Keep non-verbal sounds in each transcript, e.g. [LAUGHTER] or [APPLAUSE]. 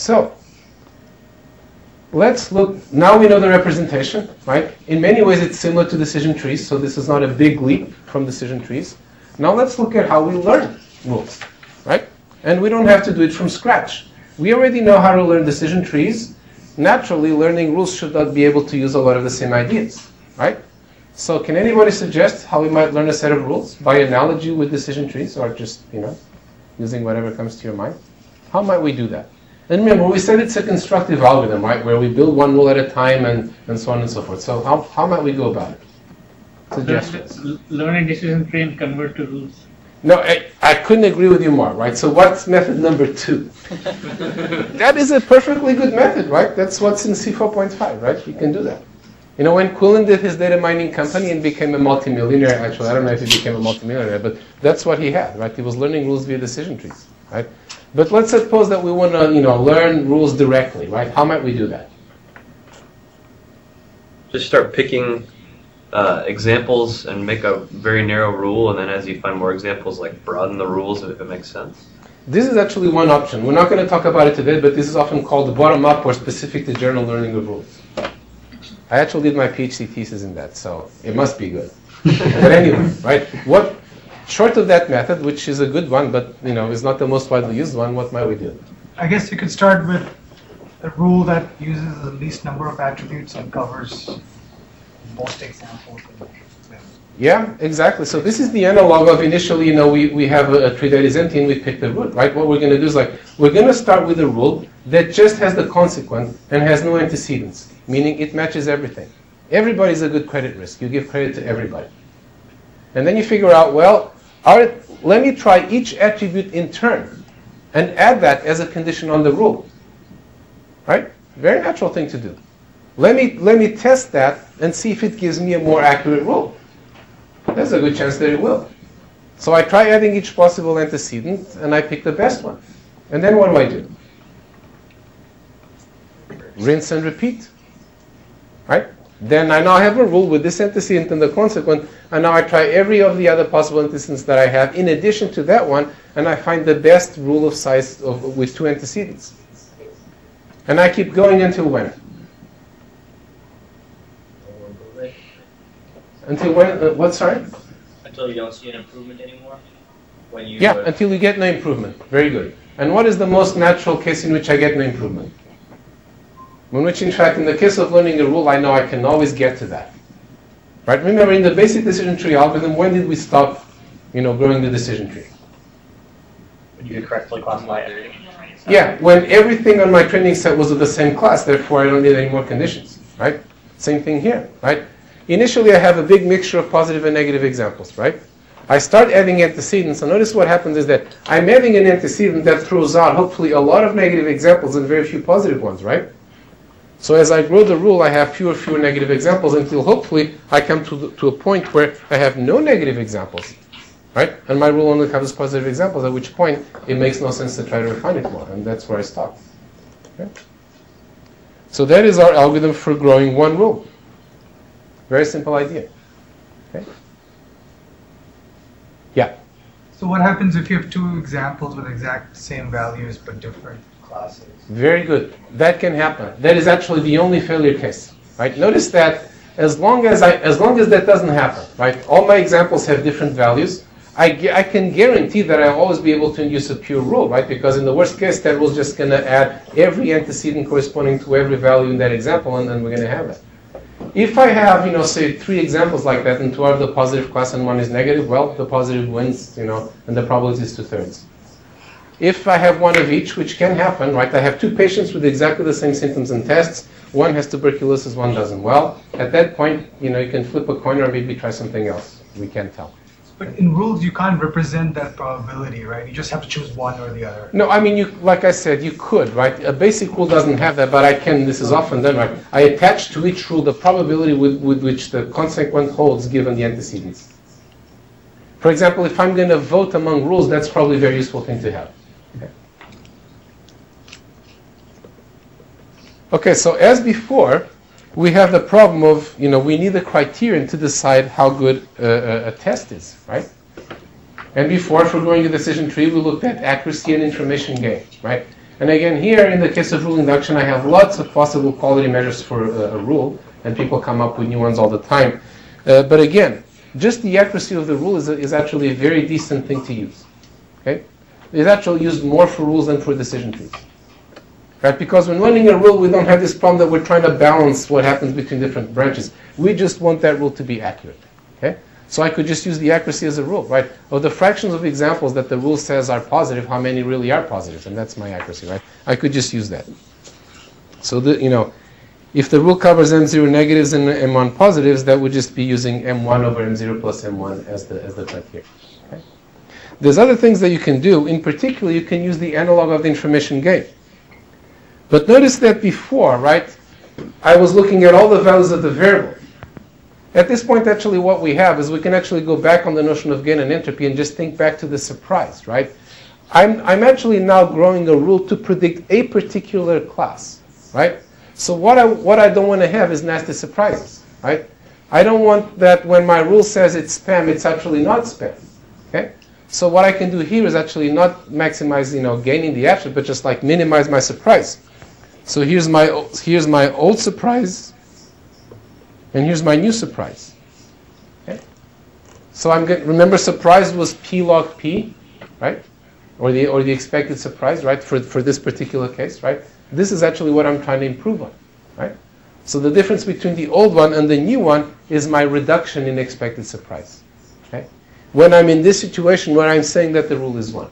So, let's look, now we know the representation, right? In many ways it's similar to decision trees, so this is not a big leap from decision trees. Now let's look at how we learn rules, right? And we don't have to do it from scratch. We already know how to learn decision trees. Naturally, learning rules should not be able to use a lot of the same ideas, right? So can anybody suggest how we might learn a set of rules by analogy with decision trees or just, you know, using whatever comes to your mind? How might we do that? And remember, we said it's a constructive algorithm, right, where we build one rule at a time and, and so on and so forth. So how, how might we go about it? Suggestions. Learn a decision tree and convert to rules. No, I, I couldn't agree with you more, right? So what's method number two? [LAUGHS] that is a perfectly good method, right? That's what's in C4.5, right? You can do that. You know, when Quinlan did his data mining company and became a multimillionaire, actually, I don't know if he became a multimillionaire, but that's what he had, right? He was learning rules via decision trees, right? But let's suppose that we want to, you know, learn rules directly, right? How might we do that? Just start picking uh, examples and make a very narrow rule, and then as you find more examples, like broaden the rules if it makes sense. This is actually one option. We're not going to talk about it today, but this is often called the bottom up or specific to general learning of rules. I actually did my PhD thesis in that, so it must be good. [LAUGHS] but anyway, right? What short of that method, which is a good one, but you know is not the most widely used one, what might we do? I guess you could start with a rule that uses the least number of attributes and covers most examples. Yeah, exactly. So this is the analog of initially, you know, we, we have a, a, tree that is empty and we pick the root, right? What we're going to do is like, we're going to start with a rule that just has the consequent and has no antecedents, meaning it matches everything. Everybody's a good credit risk. You give credit to everybody. And then you figure out, well, our, let me try each attribute in turn and add that as a condition on the rule. Right? Very natural thing to do. Let me, let me test that and see if it gives me a more accurate rule. There's a good chance that it will. So I try adding each possible antecedent and I pick the best one. And then what do I do? Rinse and repeat. Then I now have a rule with this antecedent and the consequent, and now I try every of the other possible antecedents that I have in addition to that one, and I find the best rule of size of, with two antecedents. And I keep going until when? Until when? Uh, what? Sorry. Until you don't see an improvement anymore. When you. Yeah, until you get no improvement. Very good. And what is the most natural case in which I get no improvement? In which, in fact, in the case of learning a rule, I know I can always get to that. Right? Remember, in the basic decision tree algorithm, when did we stop, you know, growing the decision tree? When you correctly classify everything. Yeah, when everything on my training set was of the same class, therefore I don't need any more conditions, right? Same thing here, right? Initially, I have a big mixture of positive and negative examples, right? I start adding antecedents, and notice what happens is that I'm adding an antecedent that throws out hopefully a lot of negative examples and very few positive ones, right? So as I grow the rule, I have fewer and fewer negative examples until hopefully I come to, the, to a point where I have no negative examples, right? And my rule only covers positive examples, at which point it makes no sense to try to refine it more, and that's where I stop. Okay? So that is our algorithm for growing one rule. Very simple idea. Okay? Yeah. So what happens if you have two examples with exact same values but different classes? Very good. That can happen. That is actually the only failure case. Right? Notice that as long as I, as long as that doesn't happen, right? All my examples have different values. I, I can guarantee that I'll always be able to induce a pure rule, right? Because in the worst case, that rule is just going to add every antecedent corresponding to every value in that example, and then we're going to have it. If I have, you know, say three examples like that, and two are the positive class and one is negative, well, the positive wins, you know, and the probability is two thirds. If I have one of each, which can happen, right? I have two patients with exactly the same symptoms and tests. One has tuberculosis, one doesn't. Well, at that point, you know, you can flip a coin or maybe try something else. We can't tell. But in rules, you can't represent that probability, right? You just have to choose one or the other. No, I mean, you, like I said, you could, right? A basic rule doesn't have that, but I can, this is often done, right? I attach to each rule the probability with, with which the consequent holds given the antecedents. For example, if I'm going to vote among rules, that's probably a very useful thing to have. Okay, so as before, we have the problem of, you know, we need a criterion to decide how good a, a test is, right? And before, for growing a decision tree, we looked at accuracy and information gain, right? And again, here in the case of rule induction, I have lots of possible quality measures for a, rule, and people come up with new ones all the time. Uh, but again, just the accuracy of the rule is, is actually a very decent thing to use. Okay? It's actually used more for rules than for decision trees. Right? Because when learning a rule, we don't have this problem that we're trying to balance what happens between different branches. We just want that rule to be accurate. Okay? So I could just use the accuracy as a rule, right? Of the fractions of examples that the rule says are positive, how many really are positive? And that's my accuracy, right? I could just use that. So, the, you know, if the rule covers M0 negatives and M1 positives, that would just be using M1 over M0 plus M1 as the, as the criteria. Okay? There's other things that you can do. In particular, you can use the analog of the information gain. But notice that before, right, I was looking at all the values of the variable. At this point, actually, what we have is we can actually go back on the notion of gain and entropy and just think back to the surprise, right? I'm, I'm actually now growing a rule to predict a particular class, right? So what I, what I don't want to have is nasty surprises, right? I don't want that when my rule says it's spam, it's actually not spam, okay? So what I can do here is actually not maximize, you know, gaining the attribute, but just like minimize my surprise. So here's my, here's my old surprise, and here's my new surprise. Okay? So I'm get, remember surprise was P log P, right? Or the, or the expected surprise, right, for, for this particular case, right? This is actually what I'm trying to improve on, right? So the difference between the old one and the new one is my reduction in expected surprise. Okay? When I'm in this situation where I'm saying that the rule is 1.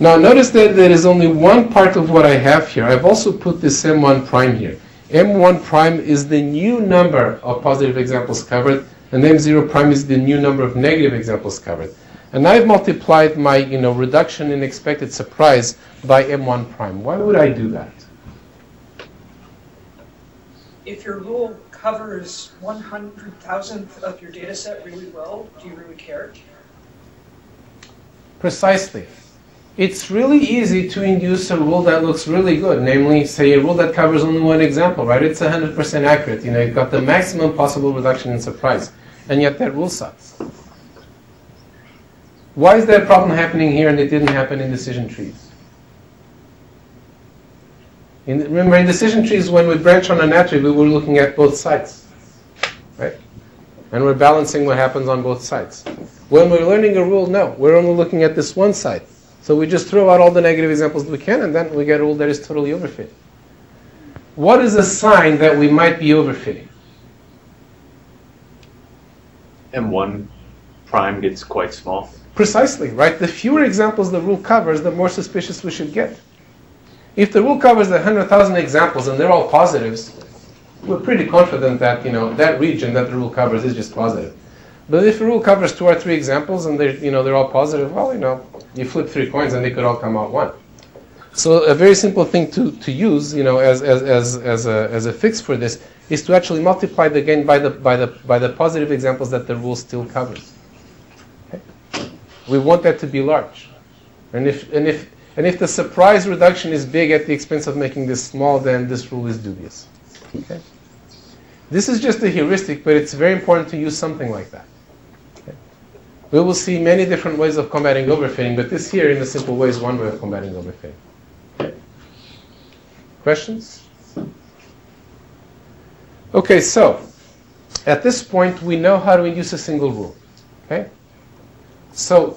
Now notice that there is only one part of what I have here. I've also put this M1 prime here. M1 prime is the new number of positive examples covered, and M0 prime is the new number of negative examples covered. And I've multiplied my you know, reduction in expected surprise by M1 prime. Why would I do that? If your rule covers 100,000th of your data set really well, do you really care? Precisely it's really easy to induce a rule that looks really good, namely, say, a rule that covers only one example, right? It's 100% accurate. You know, you've got the maximum possible reduction in surprise, and yet that rule sucks. Why is that problem happening here and it didn't happen in decision trees? In, remember, in decision trees, when we branch on an attribute, we're looking at both sides, right? And we're balancing what happens on both sides. When we're learning a rule, no, we're only looking at this one side. So we just throw out all the negative examples we can, and then we get a rule that is totally overfitting. What is a sign that we might be overfitting? M1 prime gets quite small. Precisely, right? The fewer examples the rule covers, the more suspicious we should get. If the rule covers 100,000 examples and they're all positives, we're pretty confident that, you know, that region that the rule covers is just positive. But if a rule covers two or three examples and they're, you know, they're all positive, well, you know, you flip three coins and they could all come out one. So a very simple thing to, to use, you know, as, as, as, as, a, as a fix for this is to actually multiply the gain by the, by the, by the positive examples that the rule still covers. Okay? We want that to be large. And if, and, if, and if the surprise reduction is big at the expense of making this small, then this rule is dubious. Okay? This is just a heuristic, but it's very important to use something like that. We will see many different ways of combating overfitting, but this here, in a simple way, is one way of combating overfitting. Questions? Okay, so at this point, we know how to induce a single rule. Okay. So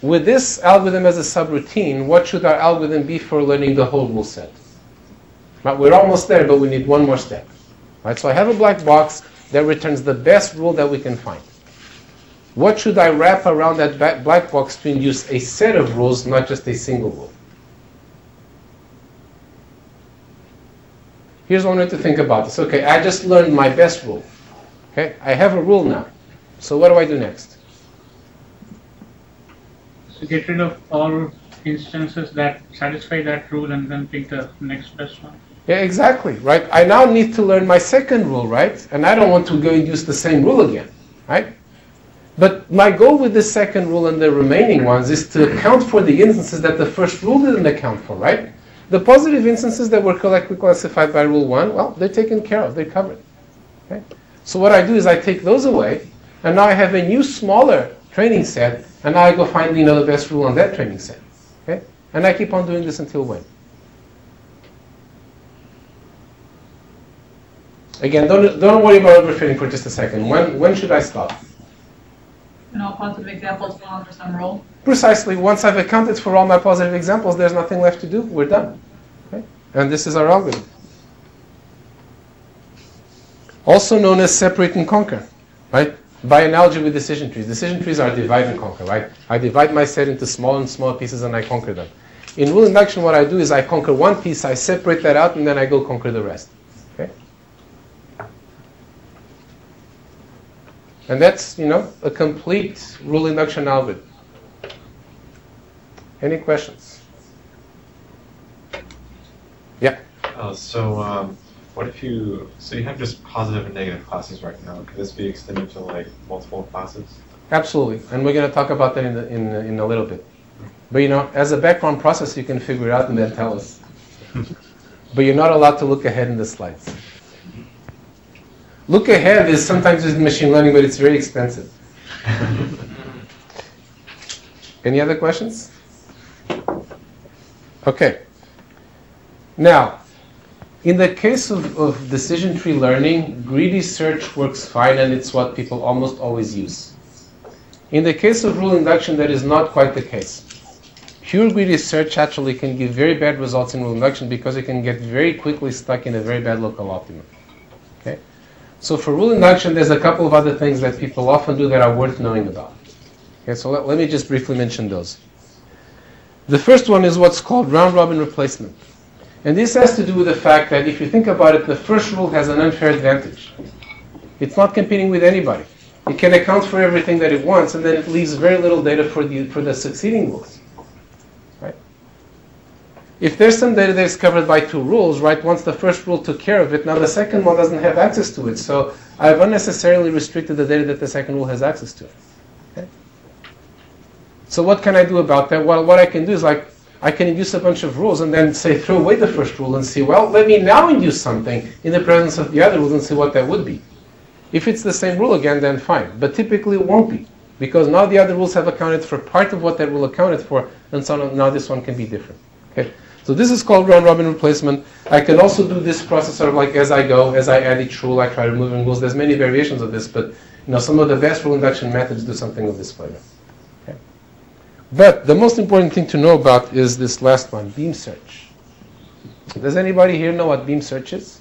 with this algorithm as a subroutine, what should our algorithm be for learning the whole rule set? Right, we're almost there, but we need one more step. Right, so I have a black box that returns the best rule that we can find. What should I wrap around that black box to induce a set of rules, not just a single rule? Here's one way to think about this. Okay, I just learned my best rule. Okay, I have a rule now. So what do I do next? So get rid of all instances that satisfy that rule and then pick the next best one. Yeah, exactly, right? I now need to learn my second rule, right? And I don't want to go and use the same rule again, right? But my goal with the second rule and the remaining ones is to account for the instances that the first rule didn't account for, right? The positive instances that were correctly classified by rule one, well, they're taken care of, they're covered. Okay? So what I do is I take those away, and now I have a new smaller training set, and now I go find you know the best rule on that training set. Okay? And I keep on doing this until when? Again, don't, don't worry about overfitting for just a second. When, when should I stop? And all positive examples fall under some rule. Precisely, once I've accounted for all my positive examples, there's nothing left to do. We're done. Okay? And this is our algorithm. Also known as separate and conquer, right? By analogy with decision trees. Decision trees are divide and conquer, right? I divide my set into small and small pieces and I conquer them. In rule induction, what I do is I conquer one piece, I separate that out, and then I go conquer the rest. And that's, you know, a complete rule induction algorithm. Any questions? Yeah. Uh, so, um, what if you, so you have just positive and negative classes right now. Could this be extended to like multiple classes? Absolutely, and we're going to talk about that in, the, in, in a little bit. But you know, as a background process, you can figure it out and then tell us. [LAUGHS] but you're not allowed to look ahead in the slides. Look ahead is sometimes in machine learning, but it's very expensive. [LAUGHS] Any other questions? Okay. Now, in the case of, of decision tree learning, greedy search works fine and it's what people almost always use. In the case of rule induction, that is not quite the case. Pure greedy search actually can give very bad results in rule induction because it can get very quickly stuck in a very bad local optimum. So for rule induction, there's a couple of other things that people often do that are worth knowing about. Okay, so let, let me just briefly mention those. The first one is what's called round robin replacement. And this has to do with the fact that if you think about it, the first rule has an unfair advantage. It's not competing with anybody. It can account for everything that it wants, and then it leaves very little data for the, for the succeeding rules. If there's some data that's covered by two rules, right, once the first rule took care of it, now the second one doesn't have access to it. So I've unnecessarily restricted the data that the second rule has access to. Okay? So what can I do about that? Well, what I can do is like, I can induce a bunch of rules and then say throw away the first rule and see, well, let me now induce something in the presence of the other rules and see what that would be. If it's the same rule again, then fine. But typically it won't be, because now the other rules have accounted for part of what that rule accounted for, and so now this one can be different. Okay? So this is called round robin replacement. I can also do this process sort of like as I go, as I add each rule, I try removing rules. There's many variations of this, but you know some of the best rule induction methods do something of this flavor. Okay? But the most important thing to know about is this last one, beam search. Does anybody here know what beam search is?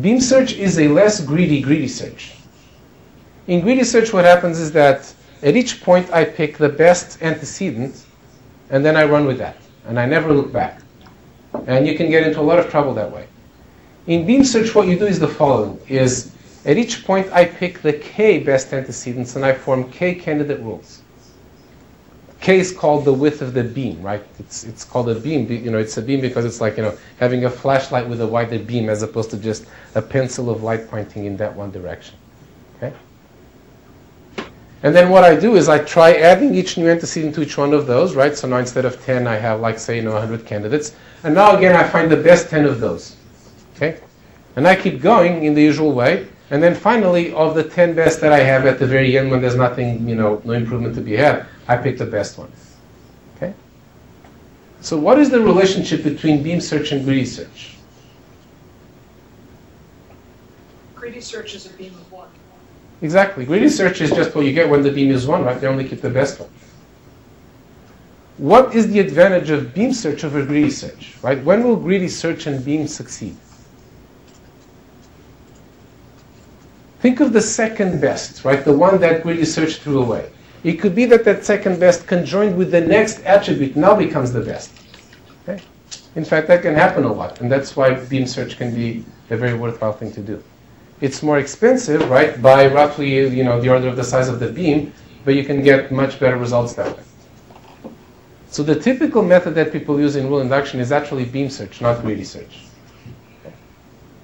Beam search is a less greedy greedy search. In greedy search, what happens is that at each point I pick the best antecedent, and then I run with that, and I never look back. And you can get into a lot of trouble that way. In beam search, what you do is the following: is at each point I pick the k best antecedents, and I form k candidate rules. K is called the width of the beam, right? It's, it's called a beam. You know, it's a beam because it's like you know having a flashlight with a wider beam as opposed to just a pencil of light pointing in that one direction. Okay. And then what I do is I try adding each new antecedent to each one of those, right? So now instead of 10, I have like say you know 100 candidates, and now again I find the best 10 of those. Okay. And I keep going in the usual way. And then finally, of the 10 best that I have at the very end when there's nothing, you know, no improvement to be had, I pick the best one. Okay? So what is the relationship between beam search and greedy search? Greedy search is a beam of. Exactly. Greedy search is just what you get when the beam is one, right? They only keep the best one. What is the advantage of beam search over greedy search, right? When will greedy search and beam succeed? Think of the second best, right? The one that greedy search threw away. It could be that that second best conjoined with the next attribute now becomes the best. Okay? In fact, that can happen a lot, and that's why beam search can be a very worthwhile thing to do. It's more expensive, right, by roughly you know the order of the size of the beam, but you can get much better results that way. So the typical method that people use in rule induction is actually beam search, not greedy search.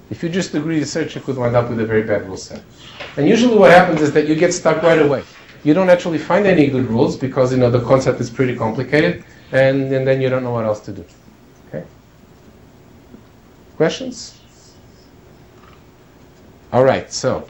If you just agree to search, you could wind up with a very bad rule set. And usually what happens is that you get stuck right away. You don't actually find any good rules because you know the concept is pretty complicated, and, and then you don't know what else to do. Okay? Questions? All right, so